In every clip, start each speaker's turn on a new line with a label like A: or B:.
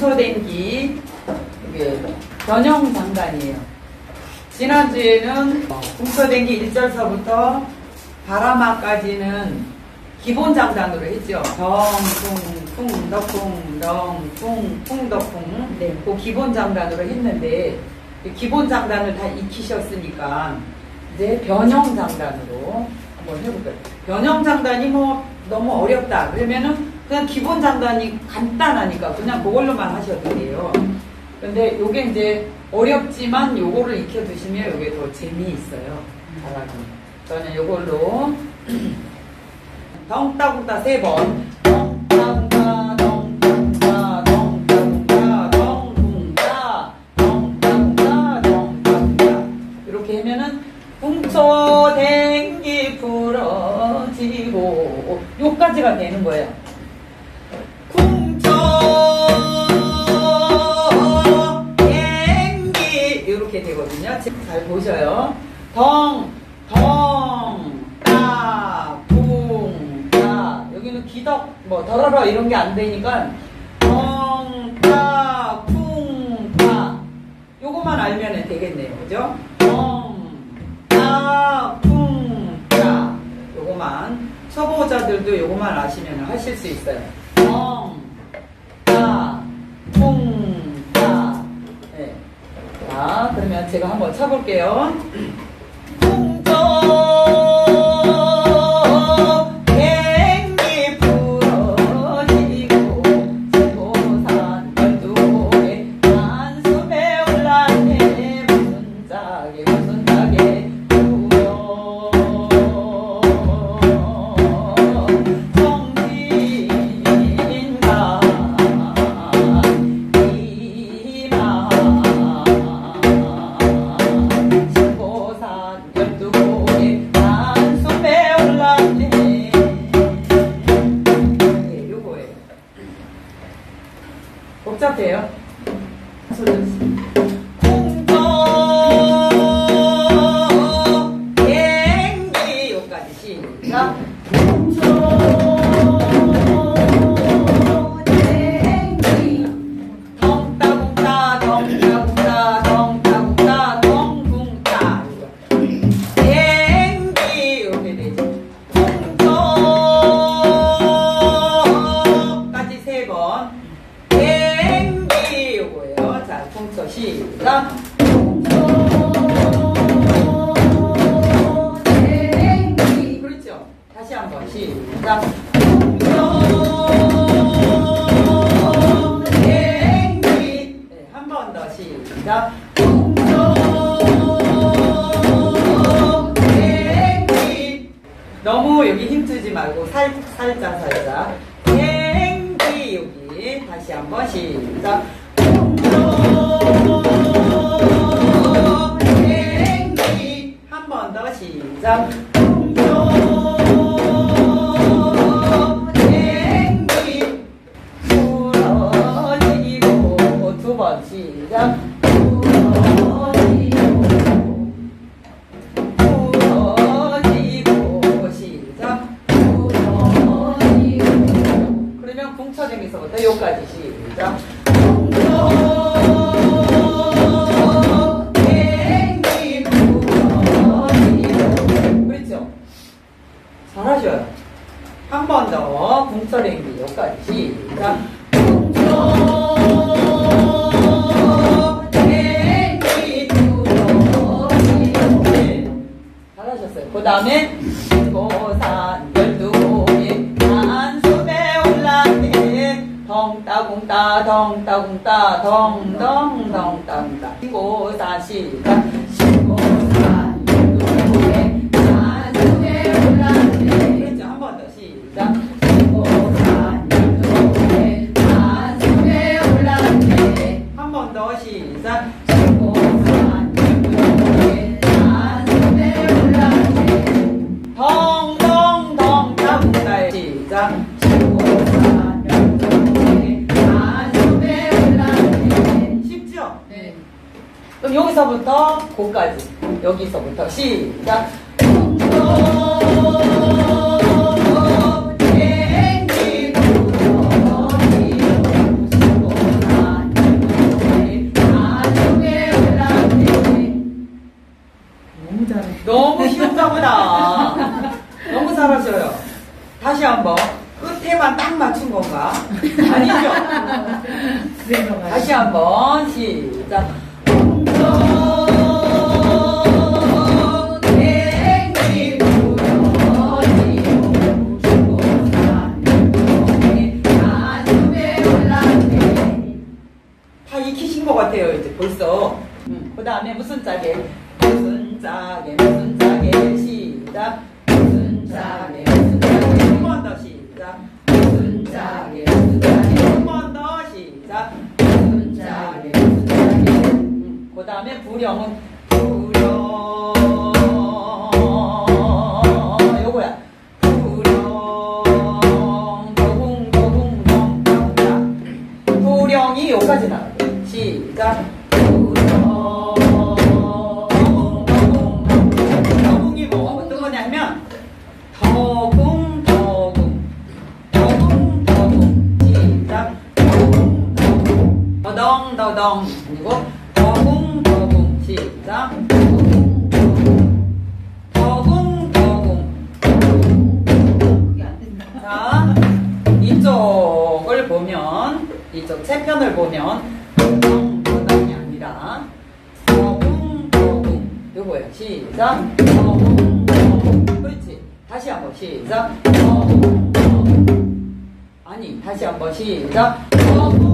A: 궁처댕기 이게 변형 장단이에요. 지난주에는 궁처댕기 1절서부터 바라마까지는 기본 장단으로 했죠. 덩, 쿵, 쿵, 덕쿵, 덩, 쿵, 쿵, 덕쿵. 네, 그 기본 장단으로 했는데 이 기본 장단을 다 익히셨으니까 이제 변형 장단으로 한번 해볼까요? 변형 장단이 뭐 너무 어렵다 그러면은 그냥 기본 장단이 간단하니까 그냥 그걸로만 하셔도 돼요. 근데 요게 이제 어렵지만 요거를 익혀 두시면 요게 더 재미있어요. 잘하기. 저는 요걸로 덩따궁따 세 번. 보셔요. 덩, 덩, 따, 붕, 따. 여기는 기덕, 뭐, 더러러 이런 게 안 되니까 덩, 따, 쿵, 따. 요거만 알면 되겠네요. 그죠? 덩, 따, 쿵, 따. 요거만. 초보자들도 요거만 아시면 하실 수 있어요. 그러면 제가 한번 쳐볼게요. 요까 시작 댕기 부러지고 두번 시작. 부러지고 시작 그러면 궁처쟁이서부터 여기까지 시작. 댕기 덩따궁따 덩따궁따 덩덩덩따궁따 고까지 여기서부터 시작 너무 쉬운가 보다. 너무 잘하셔요. 다시 한번 끝에만 딱 맞춘 건가? 아니죠? 다시 한번 시작. 벌써. 그 다음에 무슨 짜게? 무슨 짜게, 무슨 짜게, 시작. 무슨 짜게, 무슨 짜게, 한번더 시작. 무슨 짜게, 무슨 짜게, 한번더 시작. 무슨 짜게, 무슨 짜게. 음, 그 다음에 부령은 부령. 이쪽 채편을 보면, 더덩이 아니라, 더궁. 요거예요. 시작. 더궁. 그렇지. 다시 한번 시작. 더궁. 아니, 다시 한번 시작. 더궁,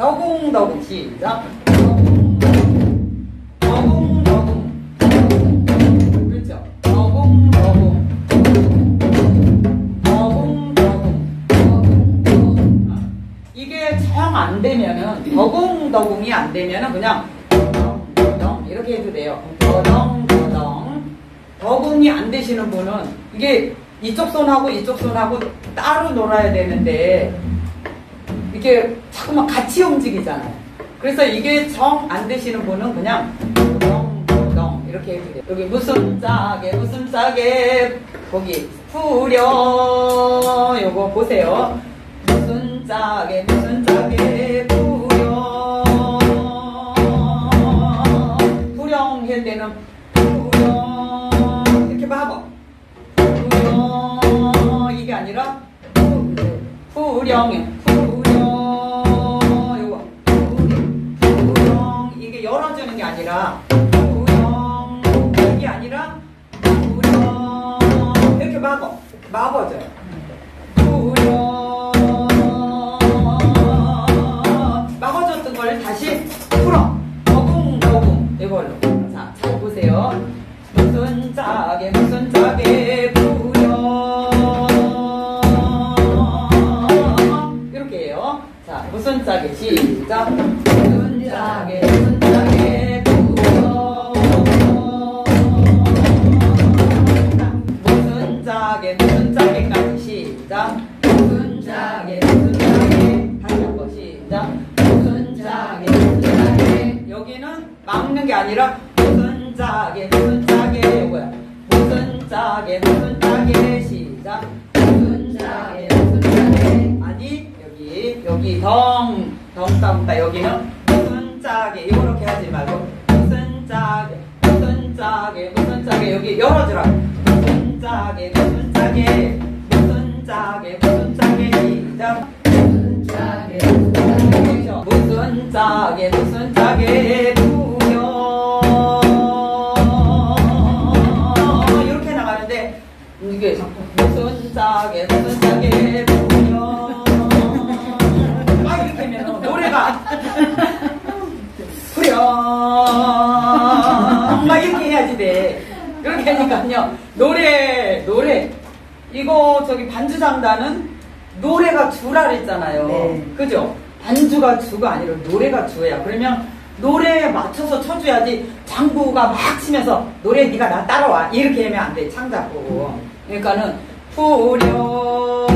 A: 더궁 더궁 시작. 더궁 그렇죠? 더궁 더궁. 더궁 더궁. 아, 이게 정 안 되면은 더궁 더궁이 안 되면은 그냥 더덩 이렇게 해도 돼요. 더덩 더덩 더궁이 안 되시는 분은 이게 이쪽 손하고 이쪽 손하고 따로 놀아야 되는데 이게 자꾸만 같이 움직이잖아요. 그래서 이게 정 안 되시는 분은 그냥 더덩 이렇게 해도 돼요. 여기 무슨 짝에 무슨 짝에 거기 부려. 요거 보세요. 무슨 짝에 무슨 짝에 부려. 부령 할 때는 부령. 이렇게 봐봐. 부령. 이게 아니라 부- 부 아니라 부령 이게 아니라 부령 이렇게 봐봐 마버져요. 부령 막아줬던 걸 다시 풀어. 더궁 이걸로. 자잘 보세요. 무슨 짝에 무슨 짝에 이렇게 해요. 자 무슨 짝에 시작. 무슨 짝에 무슨 덩따문다 여기는 무슨 짝에 이렇게 하지 말고 무슨 짝에 무슨 짝에 무슨 짝에 여기 열어주라 무슨 짝에 무슨 짝에 무슨 짝에 무슨 짝에 시작 무슨 짝에 무슨 짝에 무슨 짝에 무슨 짝에 막 이렇게 해야지 돼 그렇게 하니까요. 노래 노래. 이거 저기 반주 장단은 노래가 주라 그랬잖아요.
B: 네.
A: 그죠? 반주가 주가 아니라 노래가 주야 그러면 노래에 맞춰서 쳐줘야지 장구가 막 치면서 노래 네가 나 따라와. 이렇게 하면 안 돼 창작고 그러니까는 부려.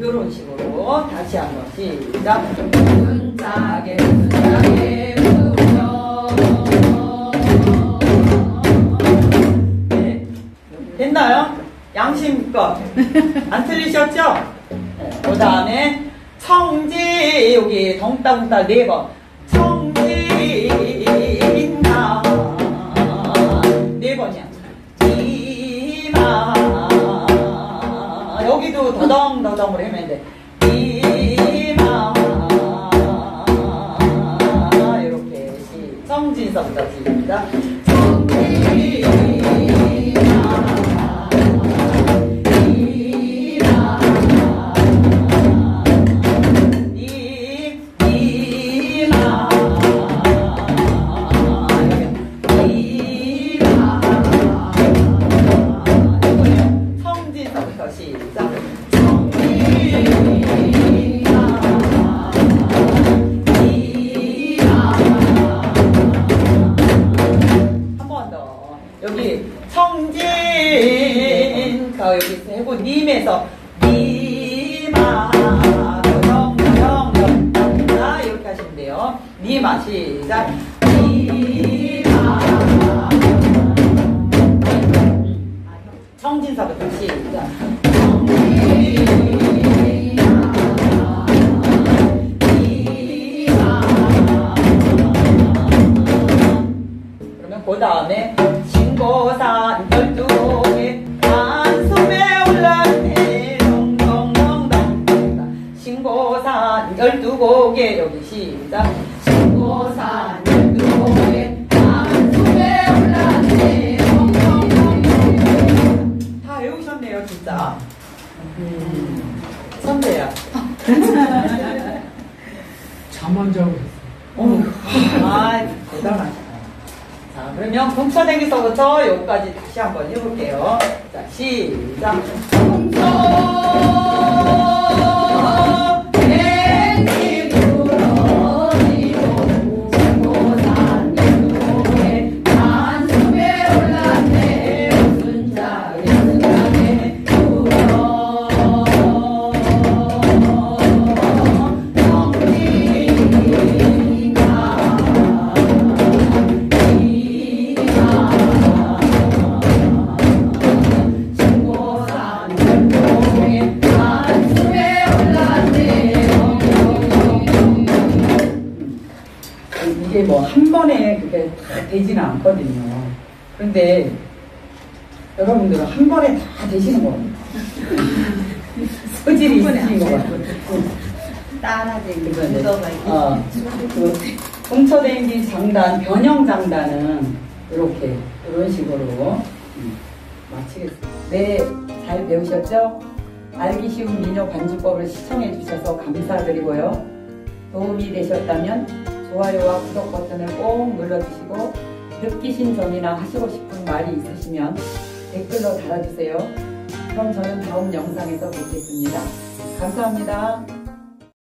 A: 요런 식으로 다시 한번 시작. 양심껏 안 틀리셨죠? 그 다음에 청지 여기 덩따덩따 네 이마. 여기도 더덩 더덩으로 하면 돼. 이마. 이렇게 시 청진서부터 시작 이, 곡에 여기 시작 신고산 곡에 단숨에 올랐네 다 외우셨네요 진짜 음, 선배야
B: 잠안 자고
A: 어휴, 아, 대단하시다. 자, 그러면 동서대기서부터 여기까지 다시 한번 해볼게요. 자, 시작. 이게 뭐 한 번에 그게 다 되지는 않거든요. 그런데 여러분들은 한 번에 다 되시는 겁니다. 소질이 있으신 것 같아요.
C: 있고
A: 어, 그 뭉쳐댕기 장단, 변형 장단은 이렇게, 이런 식으로 음, 마치겠습니다. 네, 잘 배우셨죠? 알기 쉬운 민요 반주법을 시청해 주셔서 감사드리고요. 도움이 되셨다면 좋아요와 구독 버튼을 꼭 눌러주시고 느끼신 점이나 하시고 싶은 말이 있으시면 댓글로 달아주세요. 그럼 저는 다음 영상에서 뵙겠습니다. 감사합니다.